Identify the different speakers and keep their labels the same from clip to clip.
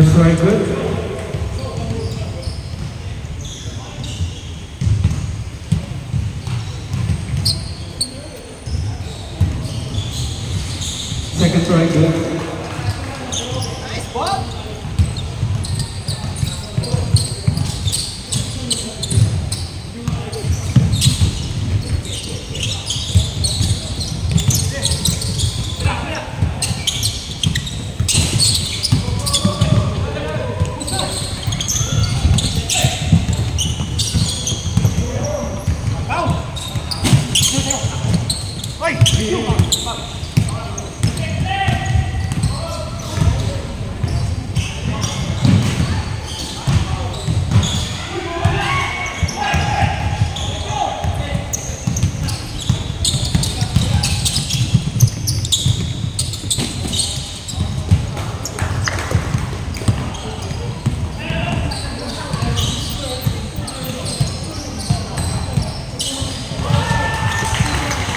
Speaker 1: First strike good. Second strike good.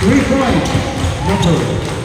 Speaker 1: Three points. Number.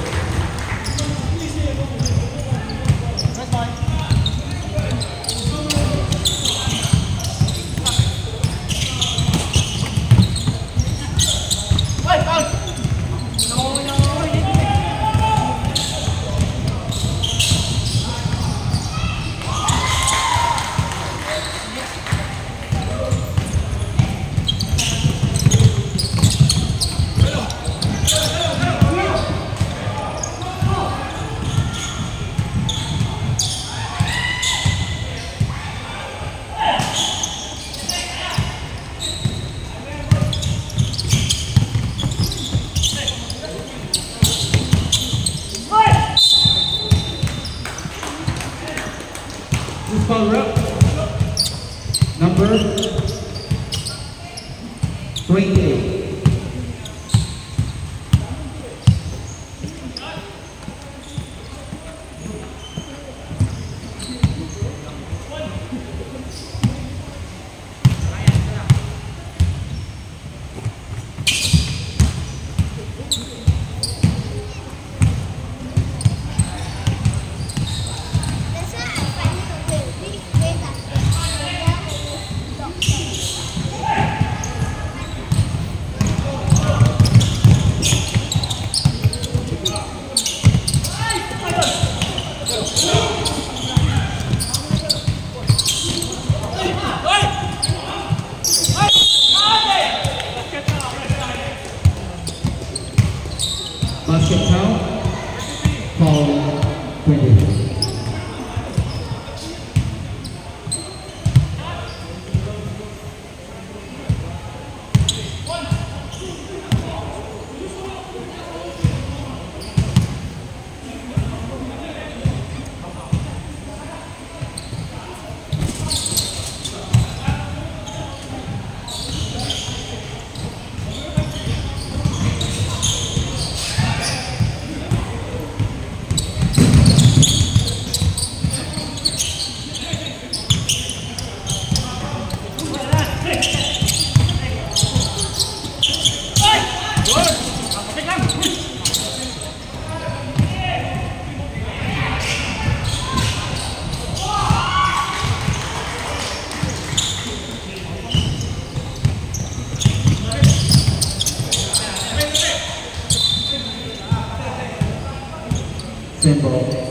Speaker 1: 最多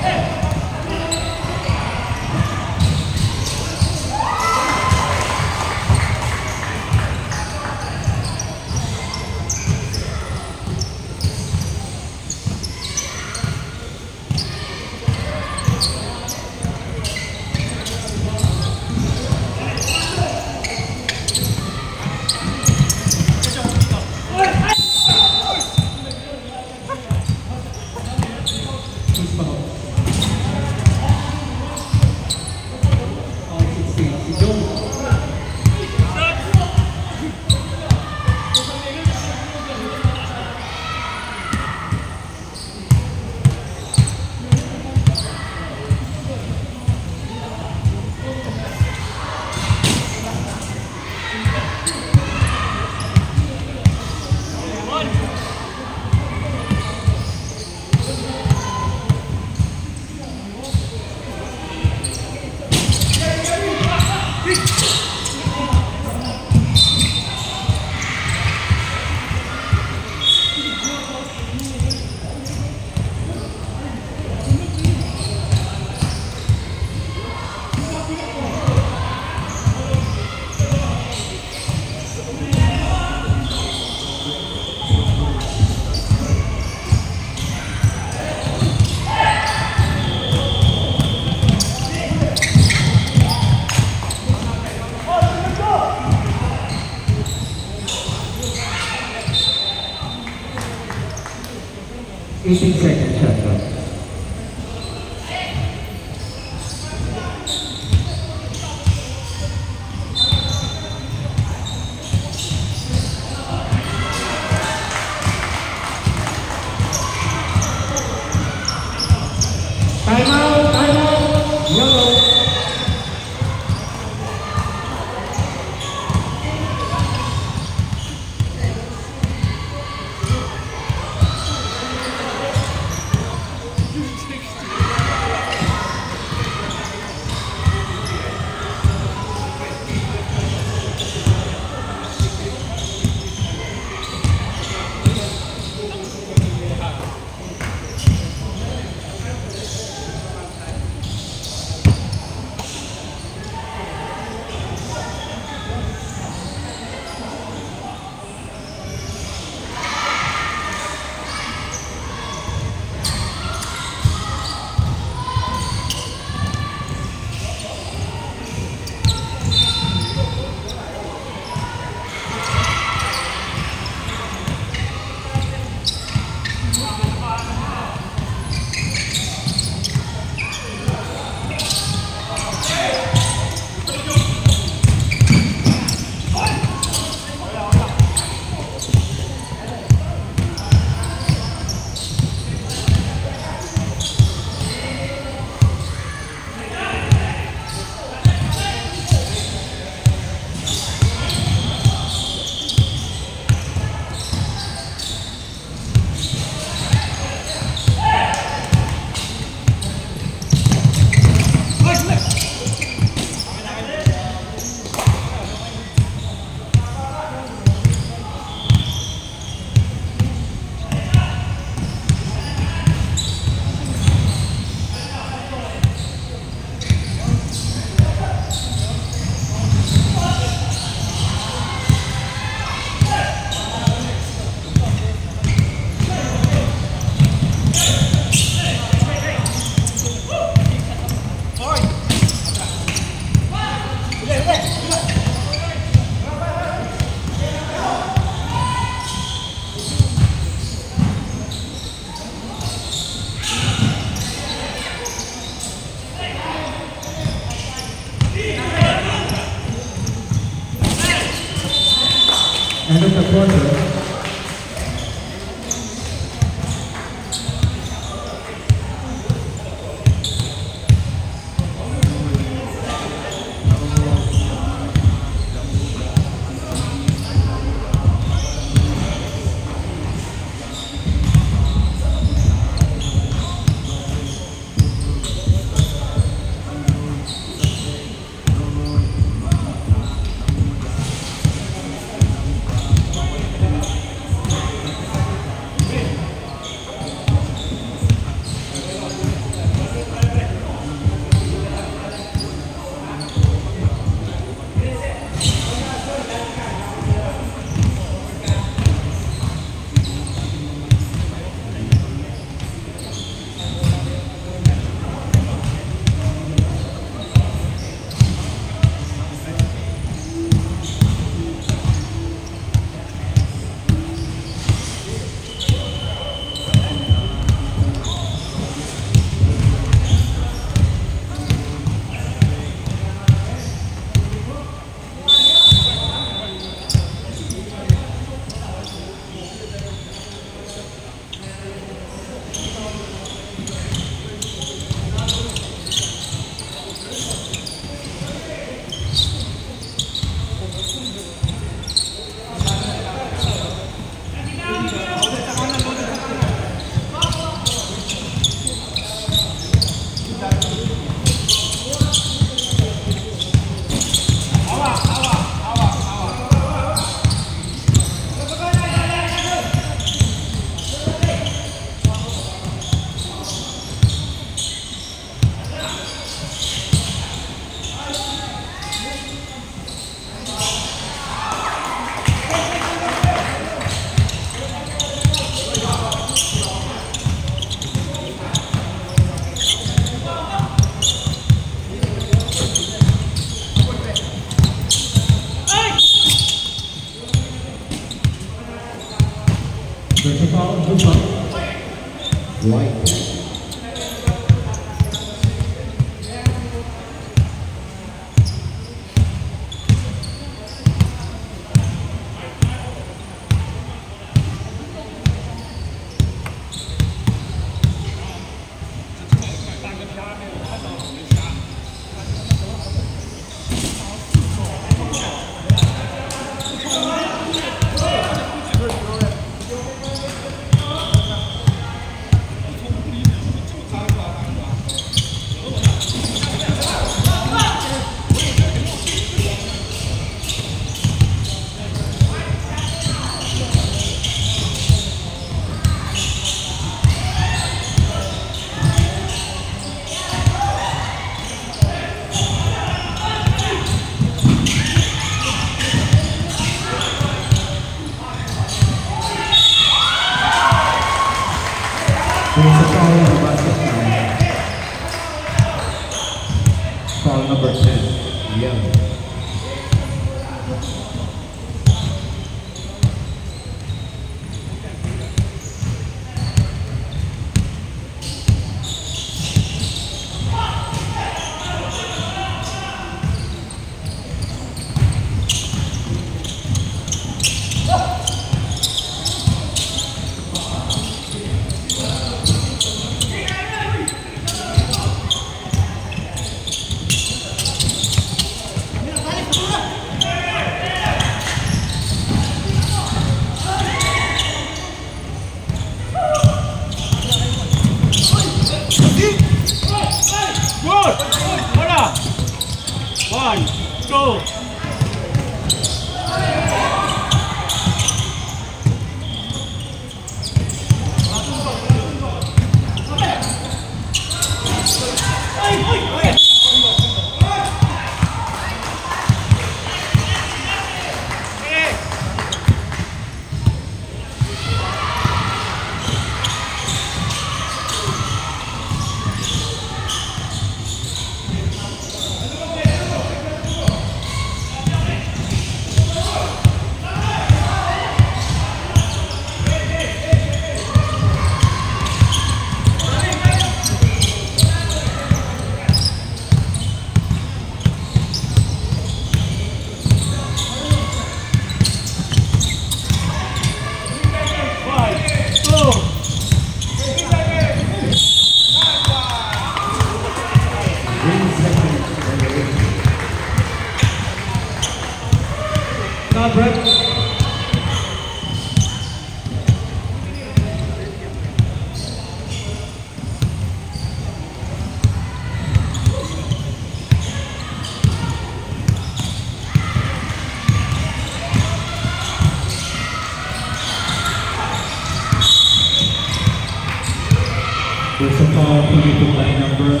Speaker 1: call coming line number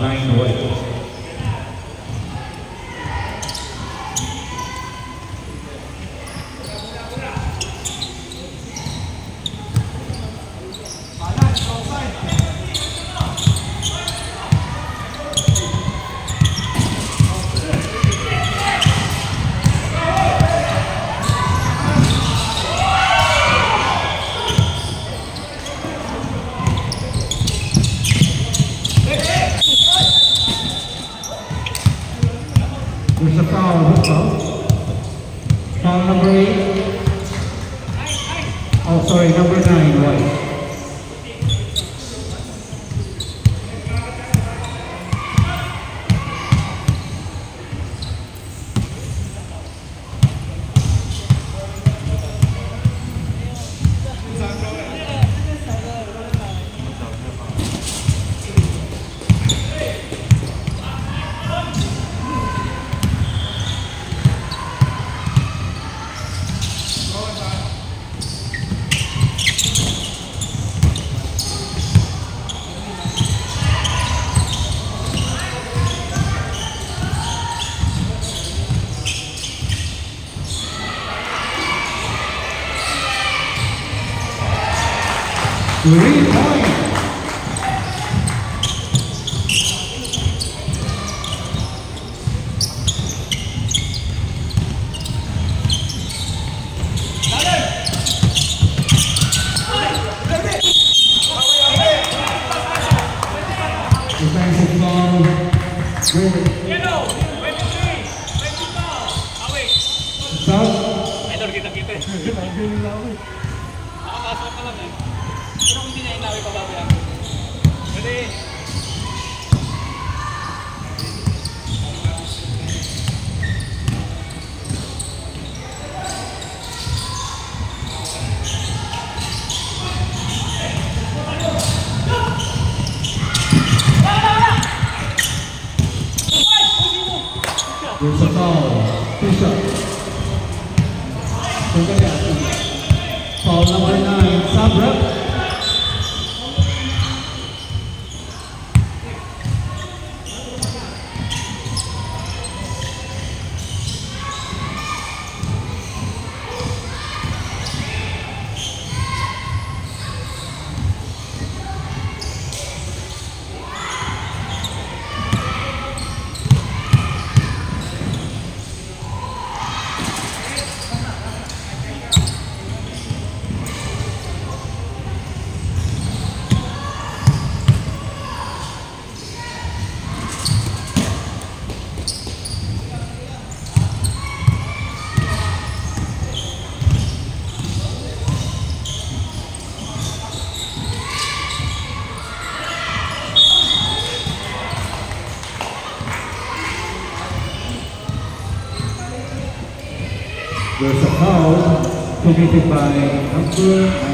Speaker 2: 9 away.
Speaker 1: activated by number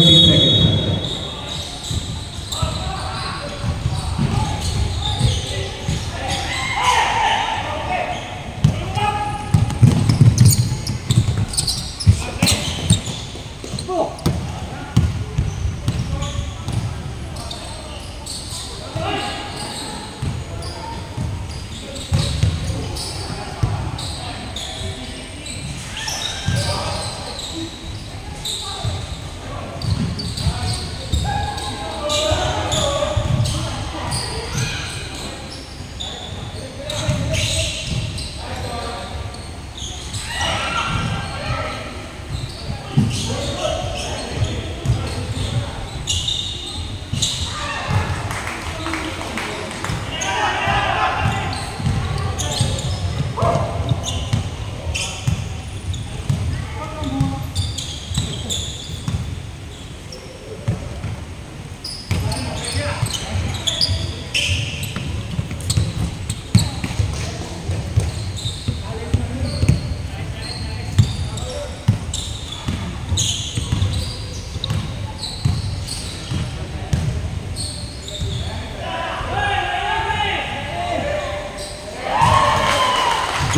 Speaker 1: Forty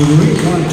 Speaker 1: Great one.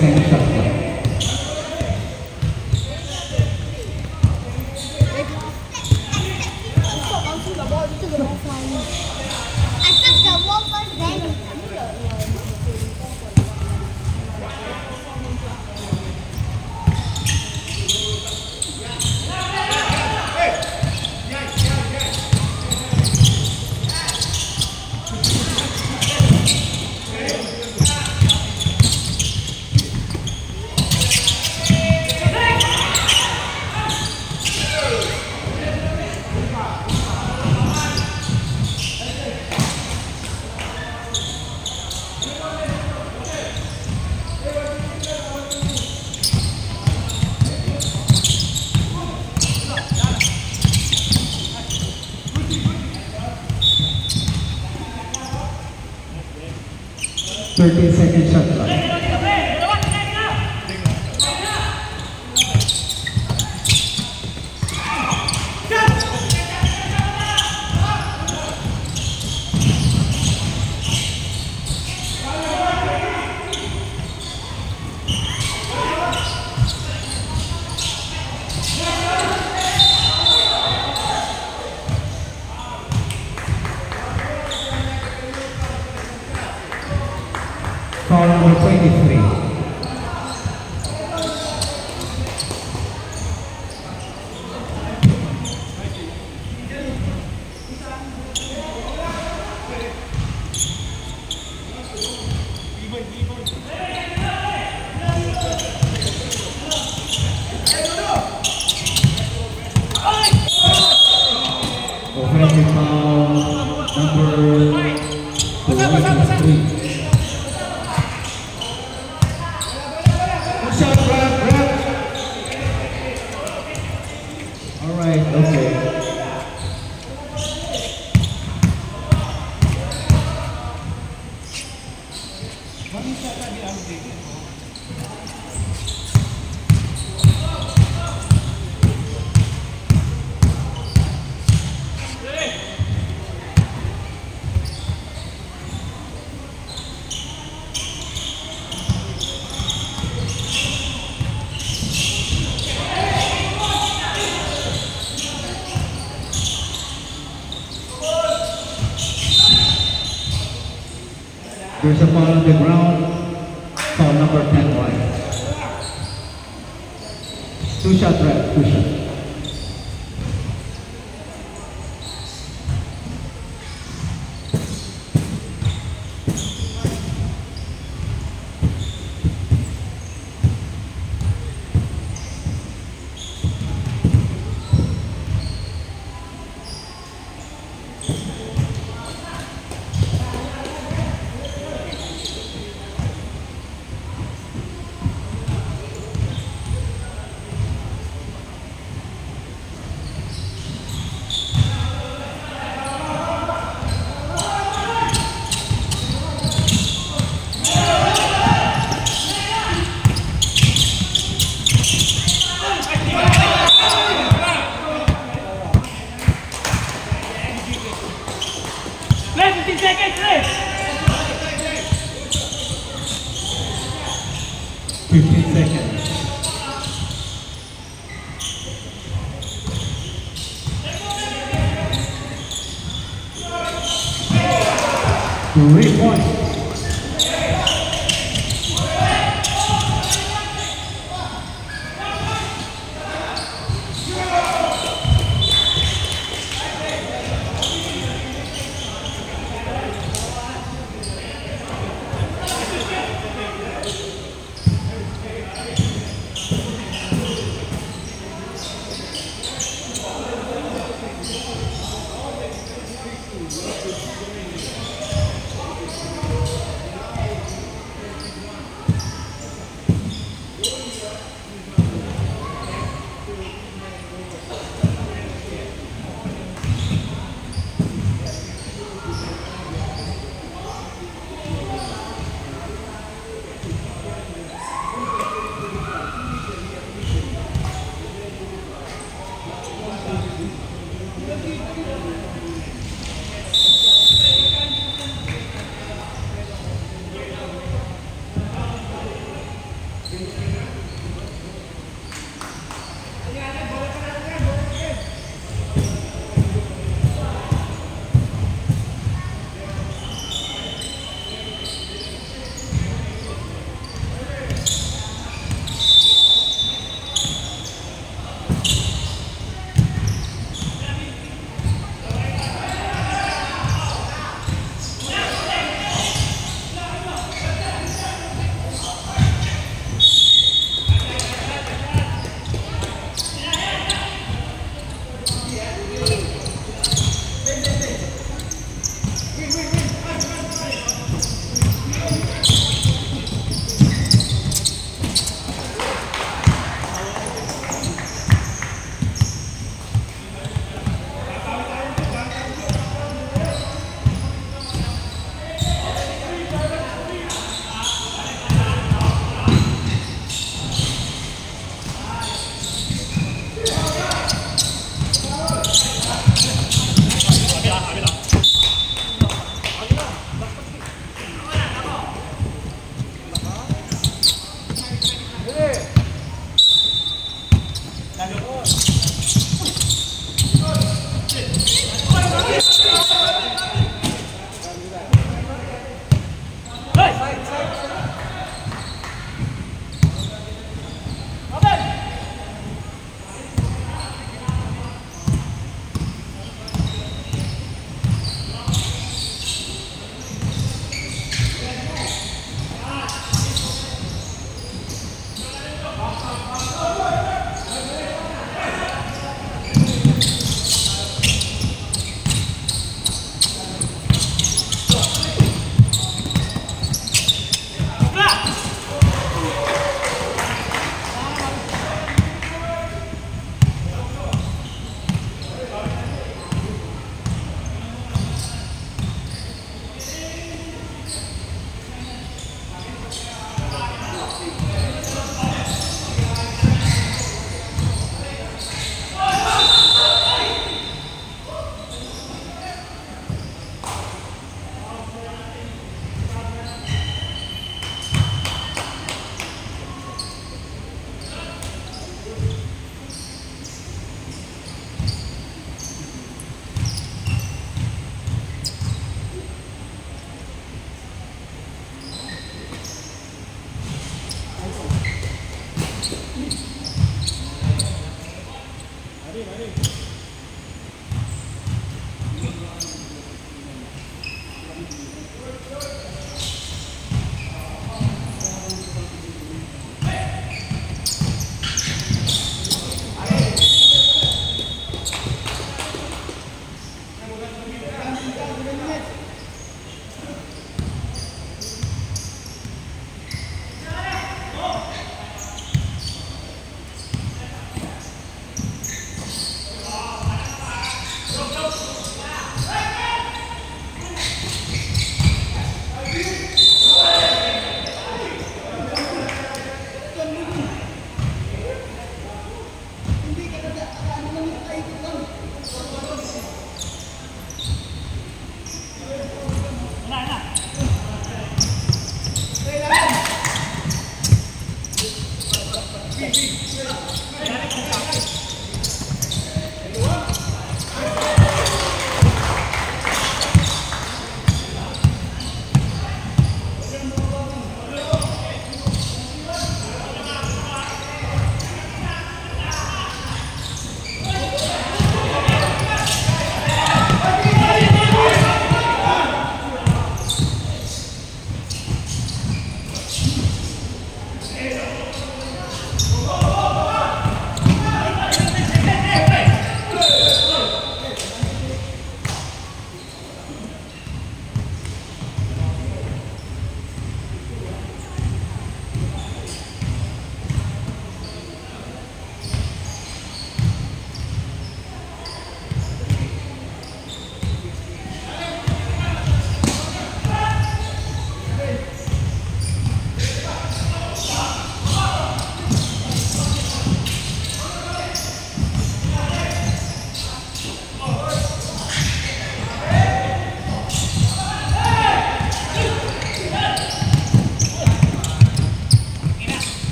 Speaker 1: me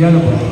Speaker 1: Yellow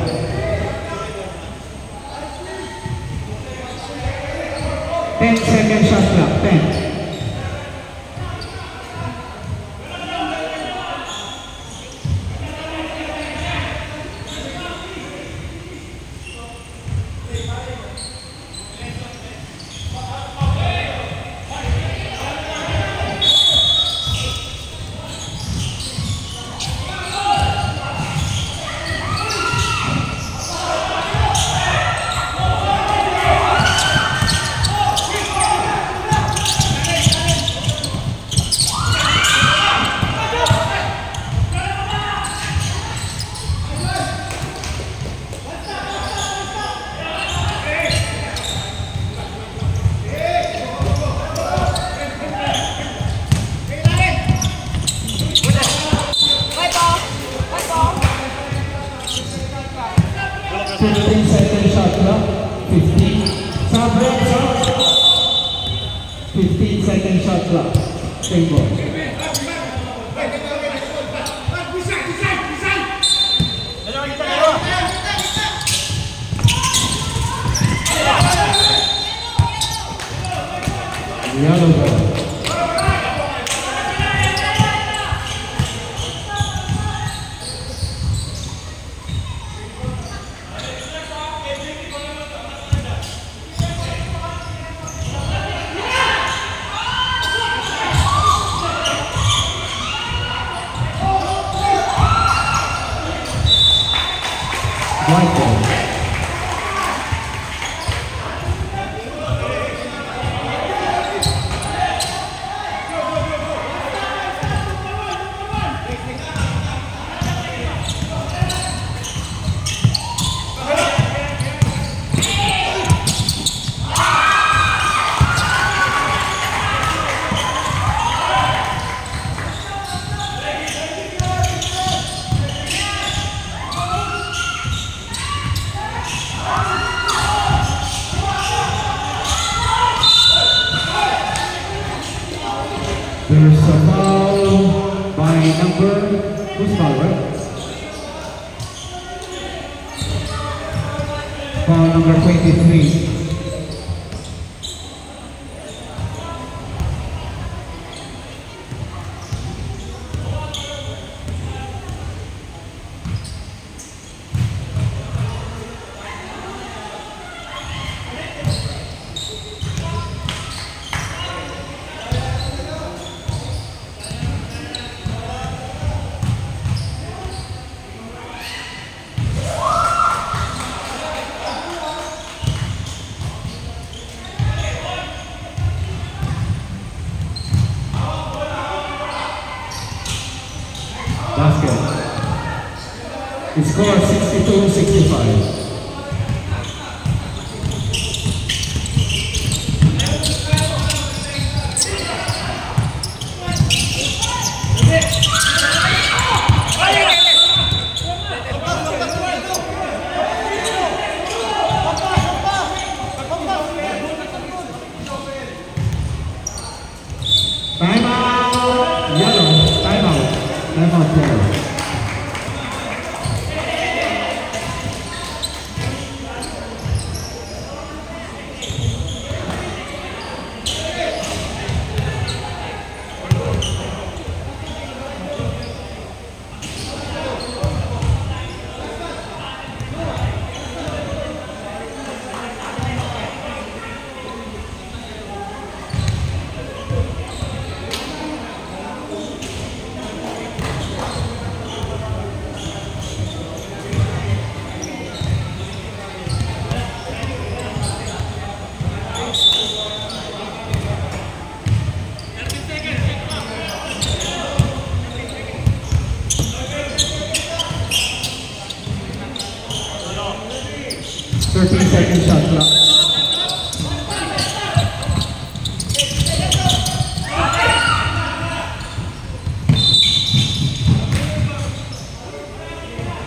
Speaker 1: você quer.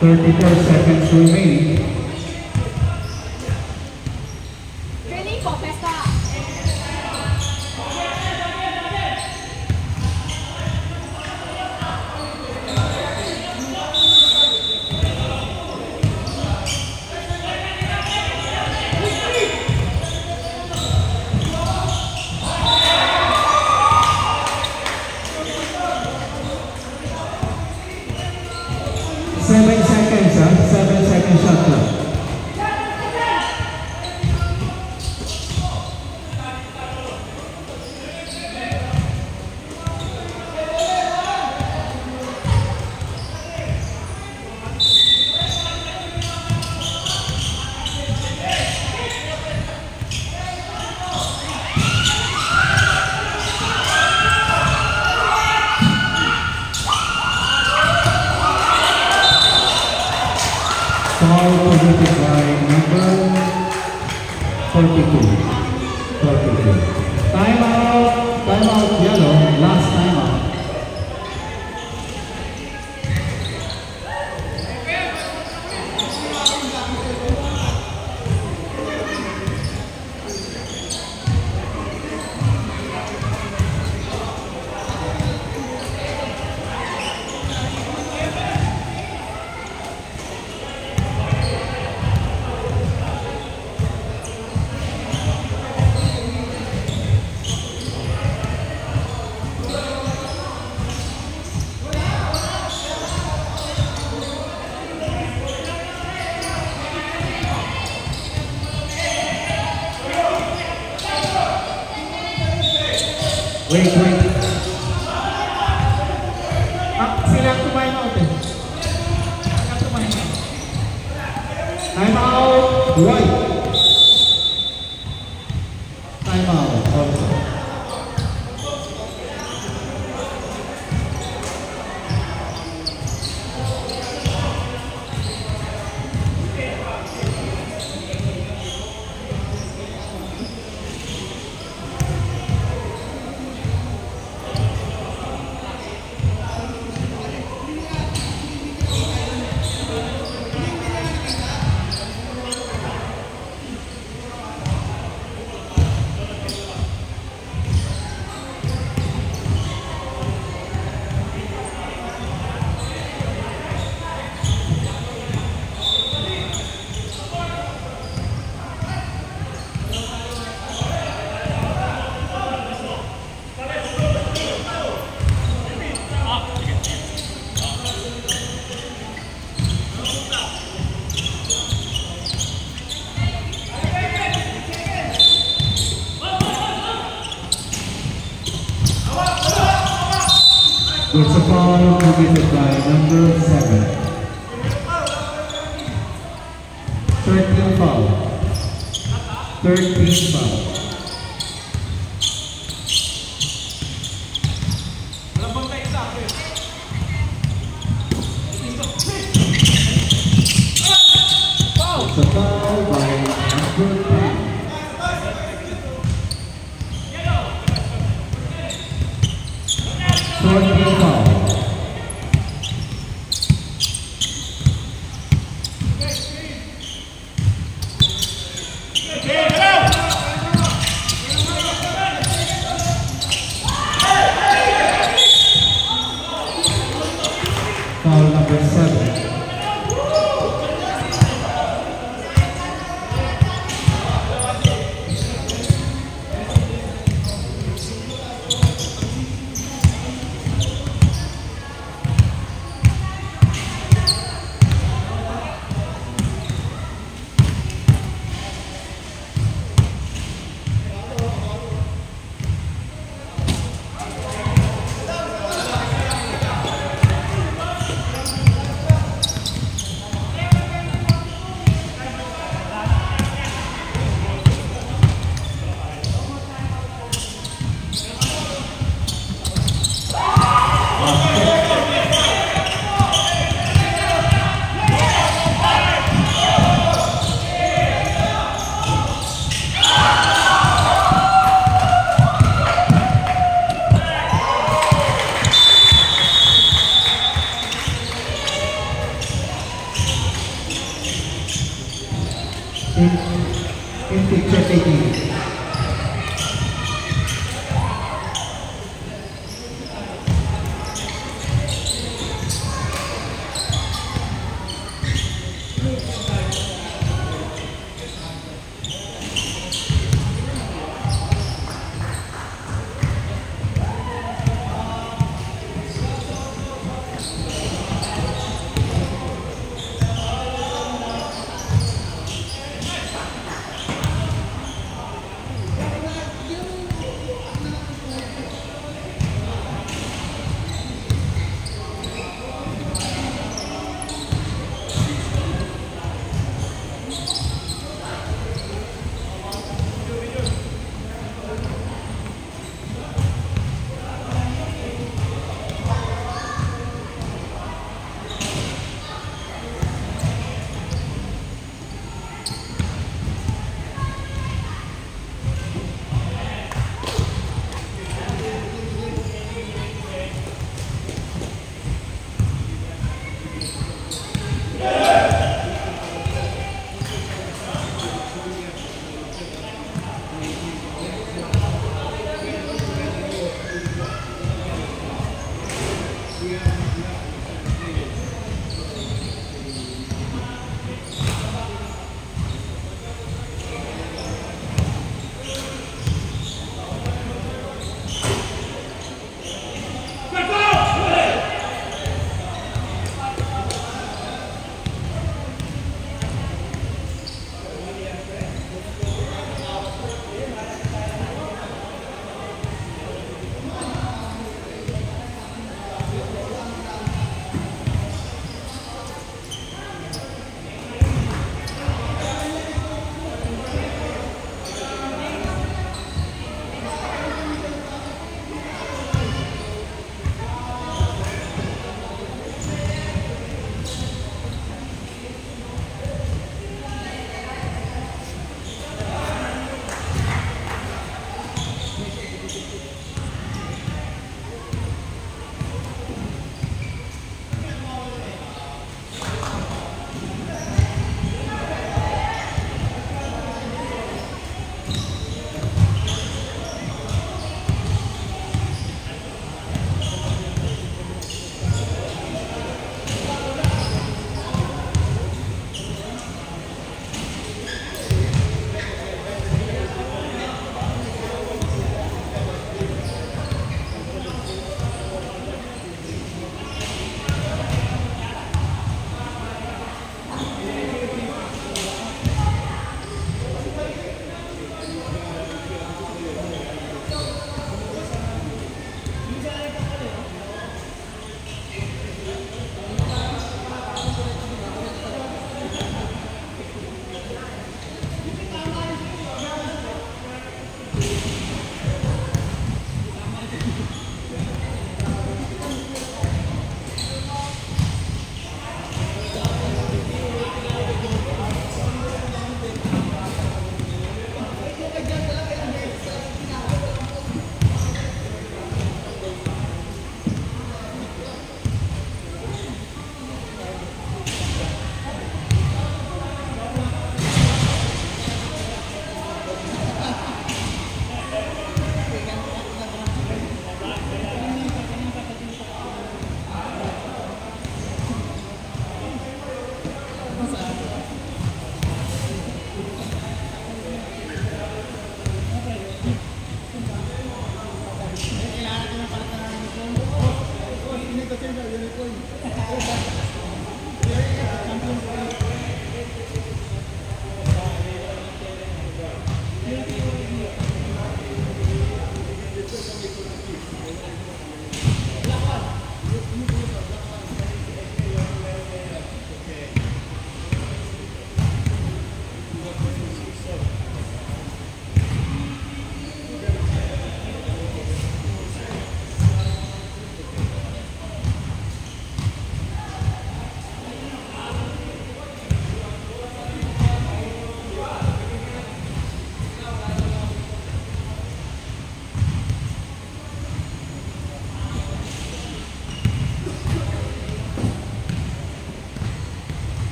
Speaker 1: Thirty-four seconds remaining.